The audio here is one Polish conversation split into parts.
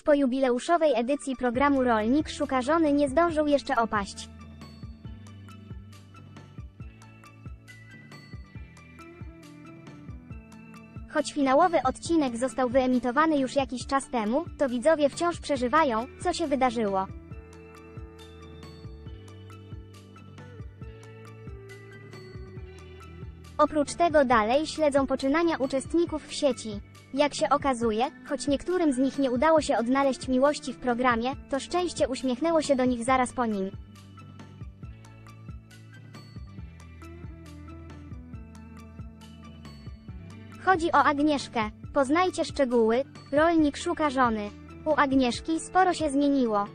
tuż po jubileuszowej edycji programu Rolnik Szuka Żony nie zdążył jeszcze opaść. Choć finałowy odcinek został wyemitowany już jakiś czas temu, to widzowie wciąż przeżywają, co się wydarzyło. Oprócz tego dalej śledzą poczynania uczestników w sieci. Jak się okazuje, choć niektórym z nich nie udało się odnaleźć miłości w programie, to szczęście uśmiechnęło się do nich zaraz po nim. Chodzi o Agnieszkę. Poznajcie szczegóły. Rolnik szuka żony. U Agnieszki sporo się zmieniło.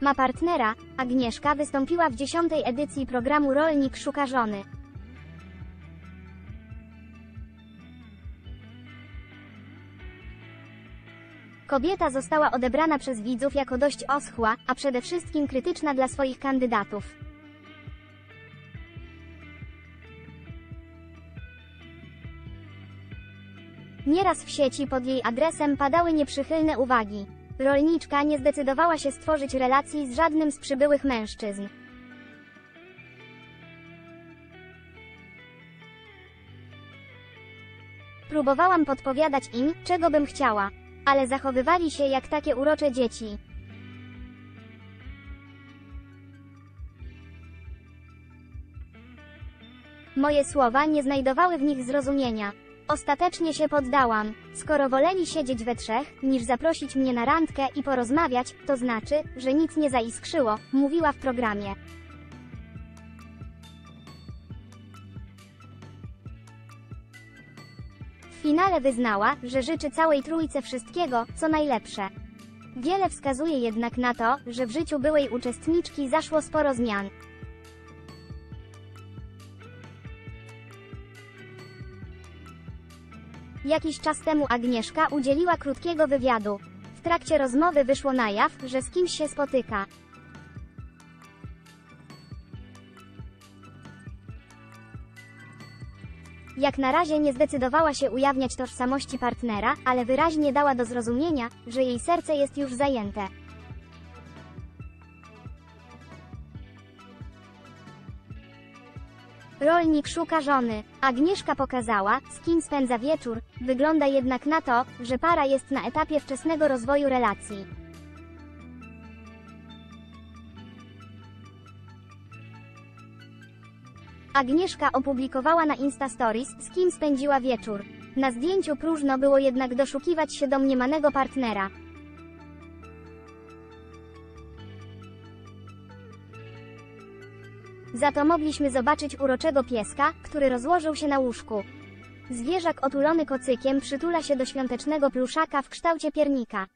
Ma partnera. Agnieszka wystąpiła w dziesiątej edycji programu Rolnik szuka żony. Kobieta została odebrana przez widzów jako dość oschła, a przede wszystkim krytyczna dla swoich kandydatów. Nieraz w sieci pod jej adresem padały nieprzychylne uwagi. Rolniczka nie zdecydowała się stworzyć relacji z żadnym z przybyłych mężczyzn. Próbowałam podpowiadać im, czego bym chciała, ale zachowywali się jak takie urocze dzieci. Moje słowa nie znajdowały w nich zrozumienia. Ostatecznie się poddałam. Skoro woleli siedzieć we trzech, niż zaprosić mnie na randkę i porozmawiać, to znaczy, że nic nie zaiskrzyło, mówiła w programie. W finale wyznała, że życzy całej trójce wszystkiego, co najlepsze. Wiele wskazuje jednak na to, że w życiu byłej uczestniczki zaszło sporo zmian. Jakiś czas temu Agnieszka udzieliła krótkiego wywiadu. W trakcie rozmowy wyszło na jaw, że z kimś się spotyka. Jak na razie nie zdecydowała się ujawniać tożsamości partnera, ale wyraźnie dała do zrozumienia, że jej serce jest już zajęte. Rolnik szuka żony. Agnieszka pokazała, z kim spędza wieczór, wygląda jednak na to, że para jest na etapie wczesnego rozwoju relacji. Agnieszka opublikowała na Insta Stories, z kim spędziła wieczór. Na zdjęciu próżno było jednak doszukiwać się domniemanego partnera. Za to mogliśmy zobaczyć uroczego pieska, który rozłożył się na łóżku. Zwierzak otulony kocykiem przytula się do świątecznego pluszaka w kształcie piernika.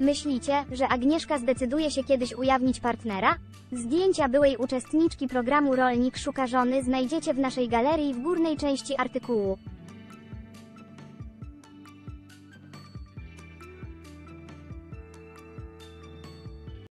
Myślicie, że Agnieszka zdecyduje się kiedyś ujawnić partnera? Zdjęcia byłej uczestniczki programu Rolnik szuka żony znajdziecie w naszej galerii w górnej części artykułu.